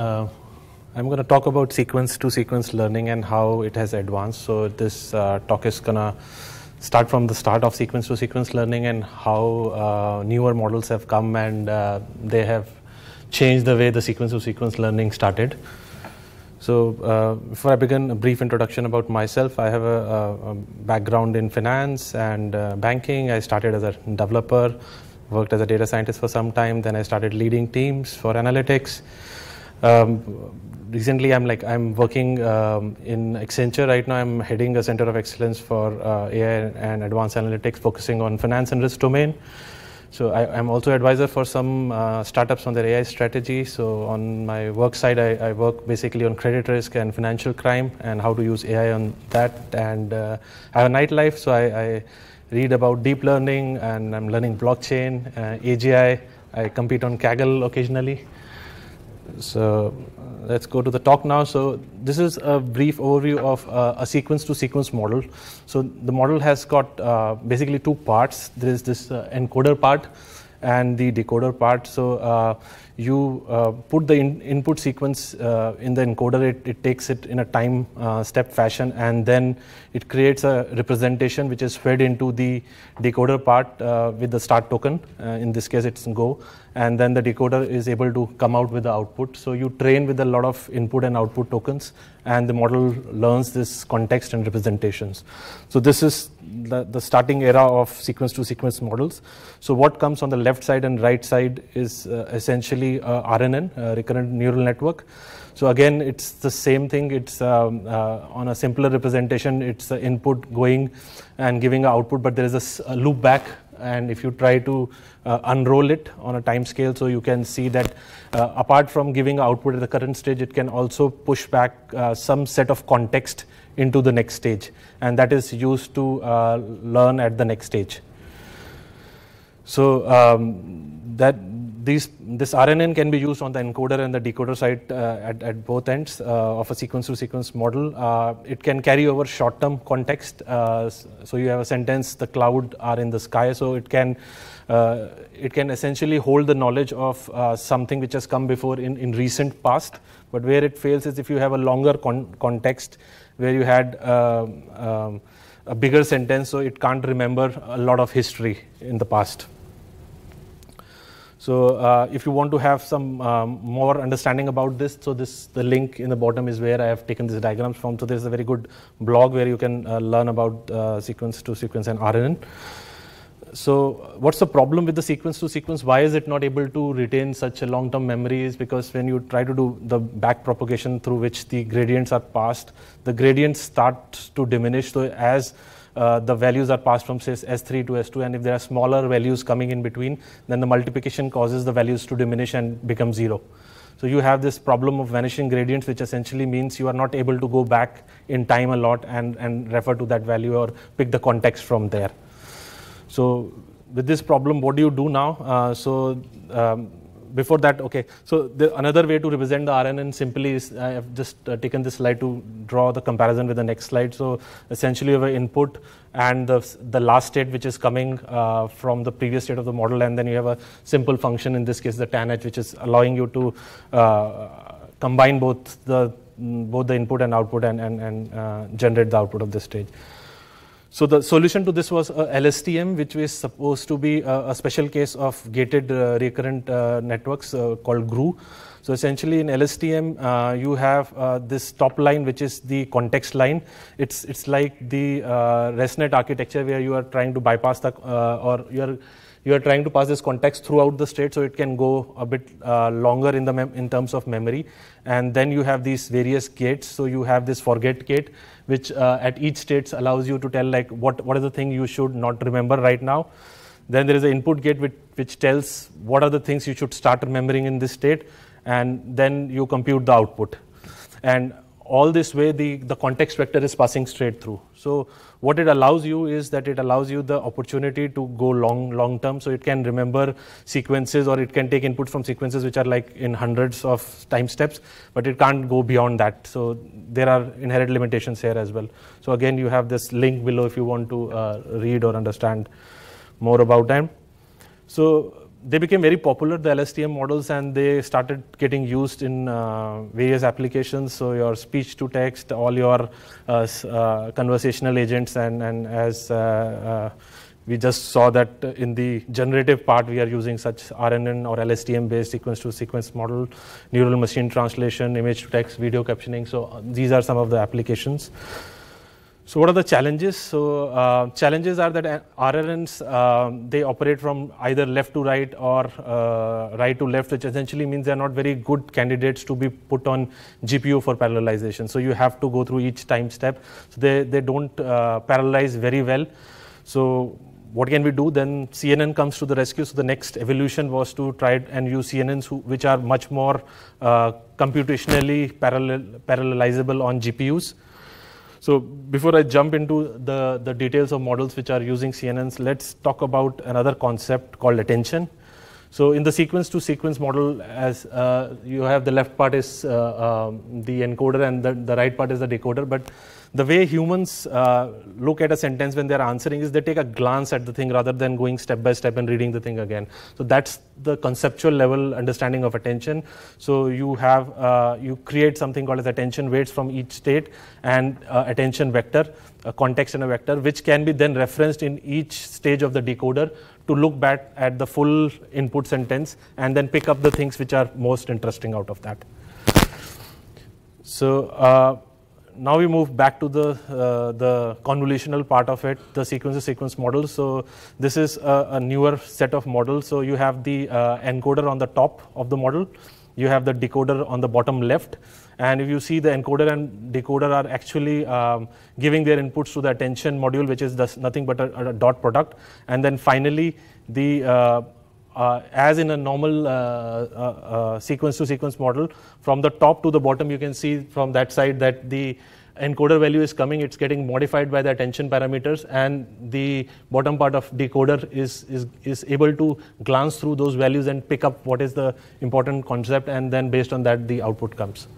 Uh, I'm going to talk about sequence to sequence learning and how it has advanced. So, this uh, talk is going to start from the start of sequence to sequence learning and how uh, newer models have come and uh, they have changed the way the sequence to sequence learning started. So, uh, before I begin, a brief introduction about myself. I have a, a background in finance and uh, banking. I started as a developer, worked as a data scientist for some time. Then I started leading teams for analytics. Um, recently, I'm like I'm working um, in Accenture right now. I'm heading a center of excellence for uh, AI and advanced analytics, focusing on finance and risk domain. So I, am also advisor for some uh, startups on their AI strategy. So on my work side, I, I, work basically on credit risk and financial crime and how to use AI on that. And uh, I have a nightlife, so I, I, read about deep learning and I'm learning blockchain, uh, AGI. I compete on Kaggle occasionally. So let's go to the talk now. So this is a brief overview of uh, a sequence to sequence model. So the model has got uh, basically two parts. There is this uh, encoder part and the decoder part. So uh, you uh, put the in input sequence uh, in the encoder, it, it, takes it in a time step fashion, and then it creates a representation which is fed into the decoder part with the start token. in this case, it's Go and then the decoder is able to come out with the output. So you train with a lot of input and output tokens, and the model learns this context and representations. So this is the, the starting era of sequence to sequence models. So what comes on the left side and right side is uh, essentially uh, RNN, uh, recurrent neural network. So again, it's the same thing. It's um, uh, on a simpler representation. It's input going and giving output, but there is a loop back and if you try to uh, unroll it on a time scale so you can see that uh, apart from giving output at the current stage it can also push back uh, some set of context into the next stage. And that is used to uh, learn at the next stage. So um, that these, this RNN can be used on the encoder and the decoder side uh, at, at both ends uh, of a sequence to sequence model. Uh, it can carry over short term context. So you have a sentence, the cloud are in the sky. So it can, uh, it can essentially hold the knowledge of uh, something which has come before in, in recent past. But where it fails is if you have a longer con- context where you had um, um, a bigger sentence, so it can't remember a lot of history in the past. So uh, if you want to have some um, more understanding about this, so this the link in the bottom is where I have taken these diagrams from. So there's a very good blog where you can uh, learn about uh, sequence to sequence and RNN. So what's the problem with the sequence to sequence? Why is it not able to retain such a long-term memory? Is because when you try to do the back propagation through which the gradients are passed, the gradients start to diminish. So as uh, the values are passed from say S3 to S2 and if there are smaller values coming in between then the multiplication causes the values to diminish and become zero. So you have this problem of vanishing gradients which essentially means you are not able to go back in time a lot and, and refer to that value or pick the context from there. So with this problem what do you do now? Uh, so um, before that, okay. So the, another way to represent the RNN simply is I have just uh, taken this slide to draw the comparison with the next slide. So essentially, you have input and the the last state which is coming uh, from the previous state of the model, and then you have a simple function in this case the tanh, which is allowing you to uh, combine both the both the input and output and and, and uh, generate the output of this stage. So the solution to this was LSTM, which was supposed to be a, a special case of gated uh, recurrent uh, networks uh, called GRU. So essentially in LSTM, uh, you have uh, this top line, which is the context line. It's, it's like the uh, ResNet architecture where you are trying to bypass the, or you are you are trying to pass this context throughout the state so it can go a bit uh, longer in the in terms of memory. And then you have these various gates. So you have this forget gate which uh, at each state allows you to tell like what what is the thing you should not remember right now. Then there is an input gate which, which tells what are the things you should start remembering in this state. And then you compute the output. And all this way the, the context vector is passing straight through. So what it allows you is that it allows you the opportunity to go long long term. So it can remember sequences or it can take input from sequences which are like in hundreds of time steps, but it can't go beyond that. So there are inherent limitations here as well. So again, you have this link below if you want to uh, read or understand more about them. So they became very popular, the LSTM models, and they started getting used in uh, various applications. So your speech to text, all your uh, uh, conversational agents, and, and as uh, uh, we just saw that in the generative part, we are using such RNN or LSTM based sequence to sequence model, neural machine translation, image to text, video captioning. So these are some of the applications. So what are the challenges? So uh, challenges are that RNNs uh, they operate from either left to right or uh, right to left, which essentially means they are not very good candidates to be put on GPU for parallelization. So you have to go through each time step. So they they don't uh, parallelize very well. So what can we do? Then CNN comes to the rescue. So the next evolution was to try and use CNNs, who, which are much more uh, computationally parallel, parallelizable on GPUs. So before I jump into the, the details of models which are using CNNs, let's talk about another concept called attention. So in the sequence to sequence model, as uh, you have the left part is uh, um, the encoder and the, the right part is the decoder, but the way humans uh, look at a sentence when they're answering is they take a glance at the thing rather than going step by step and reading the thing again. So that's the conceptual level understanding of attention. So you have uh, you create something called as attention weights from each state and uh, attention vector, a context and a vector, which can be then referenced in each stage of the decoder to look back at the full input sentence and then pick up the things which are most interesting out of that. So uh, now we move back to the uh, the convolutional part of it, the sequence sequence model. So this is a, a, newer set of models. So you have the uh, encoder on the top of the model, you have the decoder on the bottom left, and if you see the encoder and decoder are actually um, giving their inputs to the attention module, which is nothing but a, a, dot product, and then finally the uh, uh, as in a normal uh, uh, sequence to sequence model, from the top to the bottom, you can see from that side that the encoder value is coming, it's getting modified by the attention parameters, and the bottom part of decoder is, is, is able to glance through those values and pick up what is the important concept, and then based on that, the output comes.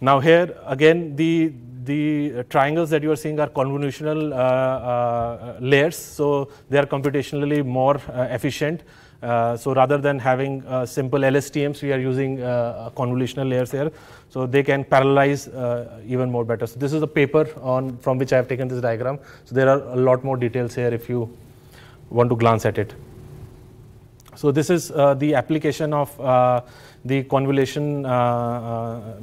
Now, here again, the the triangles that you are seeing are convolutional uh, uh, layers, so they are computationally more uh, efficient. Uh, so rather than having uh, simple LSTMs, we are using uh, convolutional layers here. So they can parallelize uh, even more better. So this is a paper on from which I have taken this diagram. So there are a lot more details here if you want to glance at it. So this is uh, the application of the convolution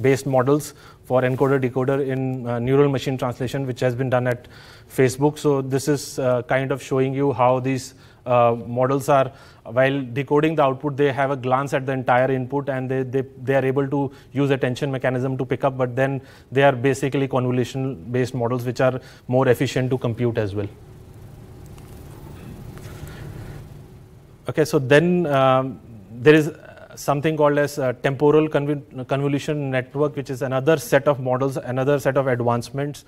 based models for encoder decoder in neural machine translation, which has been done at Facebook. So this is kind of showing you how these models are while decoding the output, they have a glance at the entire input and they, they, they are able to use attention mechanism to pick up, but then they are basically convolution based models which are more efficient to compute as well. Okay, so then um, there is something called as temporal convolution network, which is another set of models, another set of advancements.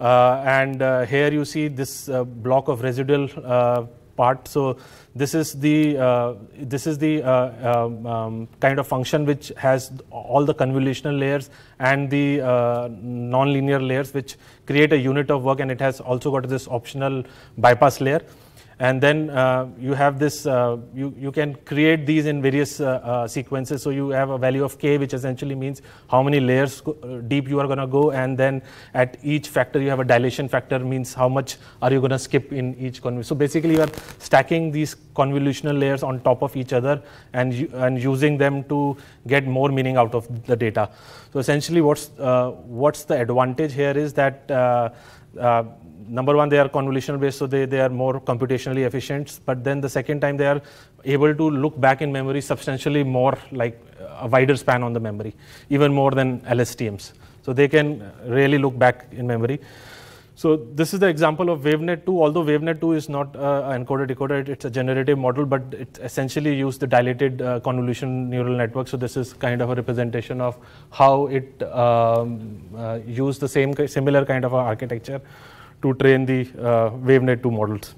Uh, and uh, here you see this uh, block of residual uh, part. So this is the uh, this is the uh, um, um, kind of function which has all the convolutional layers and the uh, nonlinear layers, which create a unit of work, and it has also got this optional bypass layer and then uh, you have this uh, you, you can create these in various uh, uh sequences. So you have a value of k which essentially means how many layers uh, deep you are going to go. And then at each factor you have a dilation factor means how much are you going to skip in each convolution so basically you are stacking these convolutional layers on top of each other and and using them to get more meaning out of the data. So essentially what's uh, what's the advantage here is that number one, they are convolutional based, so they, they are more computationally efficient. But then the second time, they are able to look back in memory substantially more, like a wider span on the memory, even more than LSTMs. So they can really look back in memory. So this is the example of WaveNet 2. Although WaveNet 2 is not uh, an encoder decoder, it's a generative model, but it essentially used the dilated uh, convolution neural network. So this is kind of a representation of how it um, uh, used the same similar kind of architecture to train the uh, WaveNet 2 models.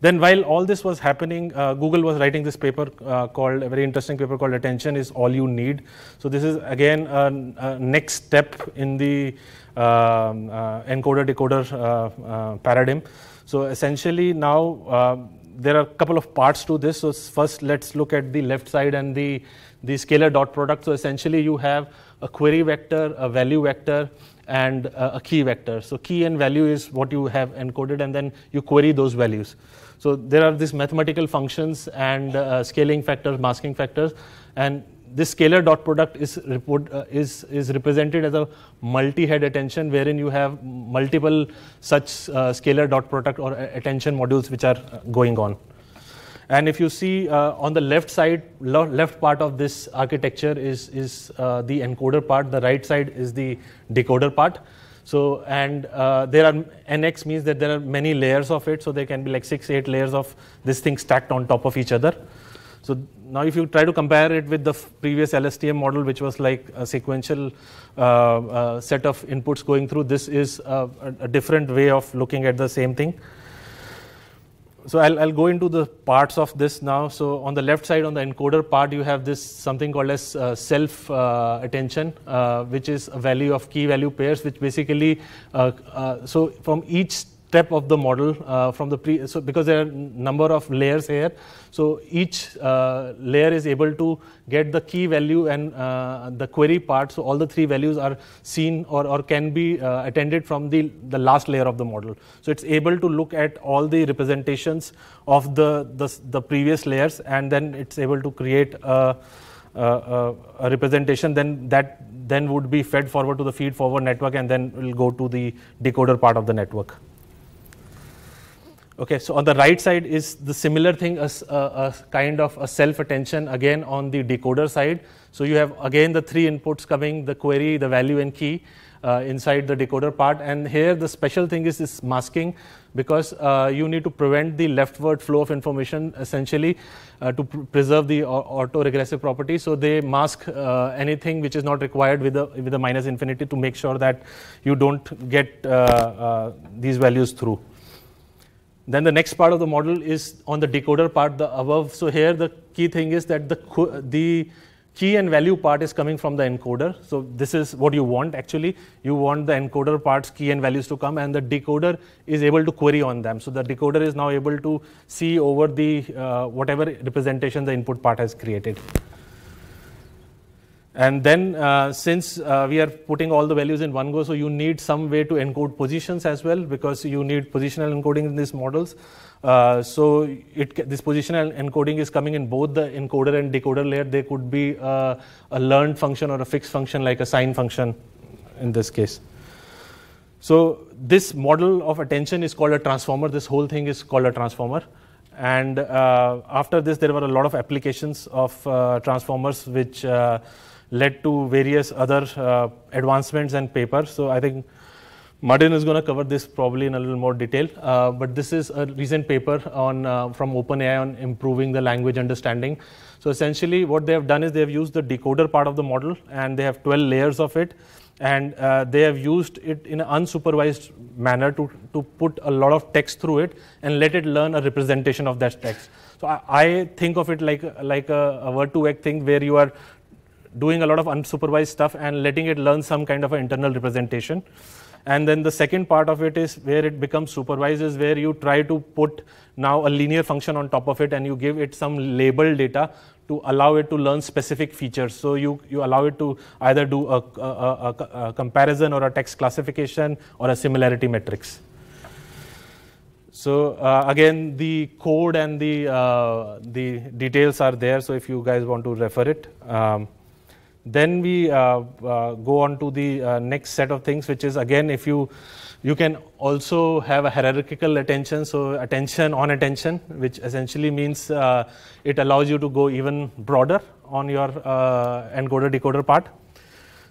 Then while all this was happening, uh, Google was writing this paper uh, called, a very interesting paper called Attention is All You Need. So this is again a, a next step in the um, uh, encoder-decoder uh, uh, paradigm. So essentially now there are a couple of parts to this. So first, let's look at the left side and the, the scalar dot product. So essentially, you have a query vector, a value vector, and a key vector. So key and value is what you have encoded, and then you query those values. So there are these mathematical functions and uh, scaling factors, masking factors, and this scalar dot product is, report, uh, is, is represented as a multi-head attention wherein you have multiple such uh, scalar dot product or attention modules which are uh, going on. And if you see uh, on the left side, lo- left part of this architecture is, is uh, the encoder part, the right side is the decoder part. So, and uh, there are NX means that there are many layers of it, so there can be like six, eight layers of this thing stacked on top of each other. So now if you try to compare it with the previous LSTM model, which was like a sequential uh, uh, set of inputs going through, this is a, a, different way of looking at the same thing. So I'll, I'll, go into the parts of this now. So on the left side, on the encoder part, you have this something called as uh, self uh, attention, uh, which is a value of key value pairs, which basically, uh, so from each step of the model uh, from the pre so because there are number of layers here. So each uh, layer is able to get the key value and uh, the query part. So all the three values are seen or, or can be uh, attended from the the last layer of the model. So it's able to look at all the representations of the the, the previous layers and then it's able to create a, a, a representation. Then that then would be fed forward to the feed forward network and then will go to the decoder part of the network Okay, so on the right side is the similar thing, a, a, a kind of a self-attention again on the decoder side. So you have again the three inputs coming, the query, the value and key uh, inside the decoder part. And here the special thing is this masking because uh, you need to prevent the leftward flow of information essentially uh, to pr preserve the auto-regressive property. So they mask uh, anything which is not required with a, with a minus infinity to make sure that you don't get uh, uh, these values through. Then the next part of the model is on the decoder part, the above. So here the key thing is that the, the key and value part is coming from the encoder. So this is what you want actually. You want the encoder parts, key and values to come and the decoder is able to query on them. So the decoder is now able to see over the uh, whatever representation the input part has created. And then uh, since uh, we are putting all the values in one go, so you need some way to encode positions as well because you need positional encoding in these models. Uh, so it, this positional encoding is coming in both the encoder and decoder layer. They could be a learned function or a fixed function like a sine function in this case. So this model of attention is called a transformer. This whole thing is called a transformer. And uh, after this, there were a lot of applications of uh, transformers which uh, led to various other uh, advancements and papers. So I think Martin is going to cover this probably in a little more detail. Uh, but this is a recent paper on uh, from OpenAI on improving the language understanding. So essentially, what they have done is they have used the decoder part of the model, and they have 12 layers of it, and uh, they have used it in an unsupervised manner to to put a lot of text through it and let it learn a representation of that text. So I, I think of it like like a, a word2vec thing where you are doing a lot of unsupervised stuff and letting it learn some kind of an internal representation. And then the second part of it is where it becomes supervised is where you try to put now a linear function on top of it and you give it some label data to allow it to learn specific features. So you, you allow it to either do a, a, a, a comparison or a text classification or a similarity matrix. So uh, again, the code and the, uh, the details are there. So if you guys want to refer it. Um, then we uh, uh, go on to the uh, next set of things, which is again, if you you can also have a hierarchical attention, so attention on attention, which essentially means it allows you to go even broader on your encoder decoder part.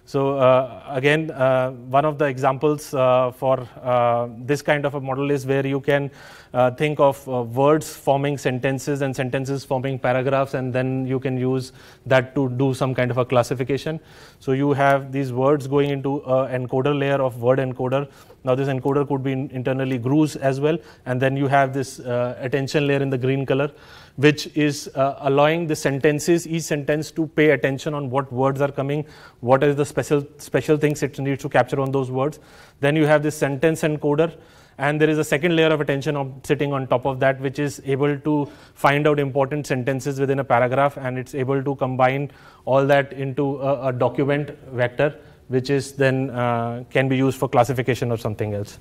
So uh, again, uh, one of the examples uh, for uh, this kind of a model is where you can uh, think of uh, words forming sentences and sentences forming paragraphs, and then you can use that to do some kind of a classification. So you have these words going into an encoder layer of word encoder. Now this encoder could be internally GRUs as well, and then you have this attention layer in the green color, which is uh, allowing the sentences, each sentence to pay attention on what words are coming, what is the special, special things it needs to capture on those words. Then you have this sentence encoder, and there is a second layer of attention of sitting on top of that, which is able to find out important sentences within a paragraph, and it's able to combine all that into a, a document vector, which is then uh, can be used for classification or something else.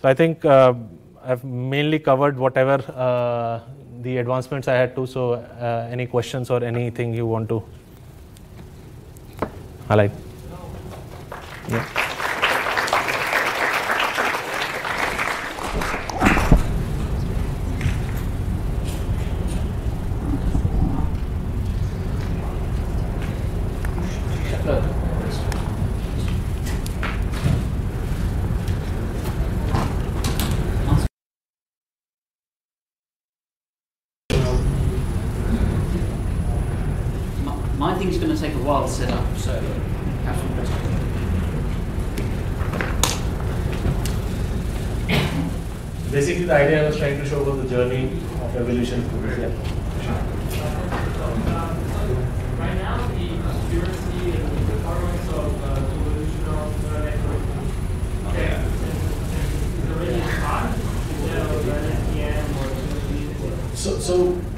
So I think uh, I've mainly covered whatever uh, the advancements I had to. So, uh, any questions or anything you want to highlight? Yeah. My thing's going to take a while to set up, so have some questions. Basically, the idea I was trying to show was the journey of evolution. Yeah. Right now, the accuracy and the performance of uh, the evolution of the network okay. is already high instead of an or So, so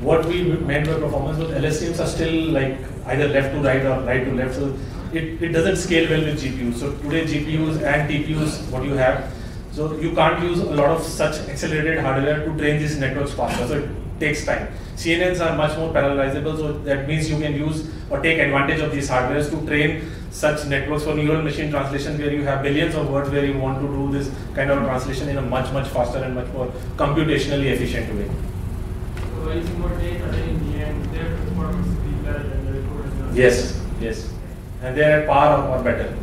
what we meant by performance was LSTMs are still like either left to right or right to left. So it, it doesn't scale well with GPUs. So today GPUs and TPUs, what you have, so you can't use a lot of such accelerated hardware to train these networks faster. So it takes time. CNNs are much more parallelizable, so that means you can use or take advantage of these hardwares to train such networks for neural machine translation where you have billions of words where you want to do this kind of translation in a much, much faster and much more computationally efficient way. So Yes, yes. And they're at par or better.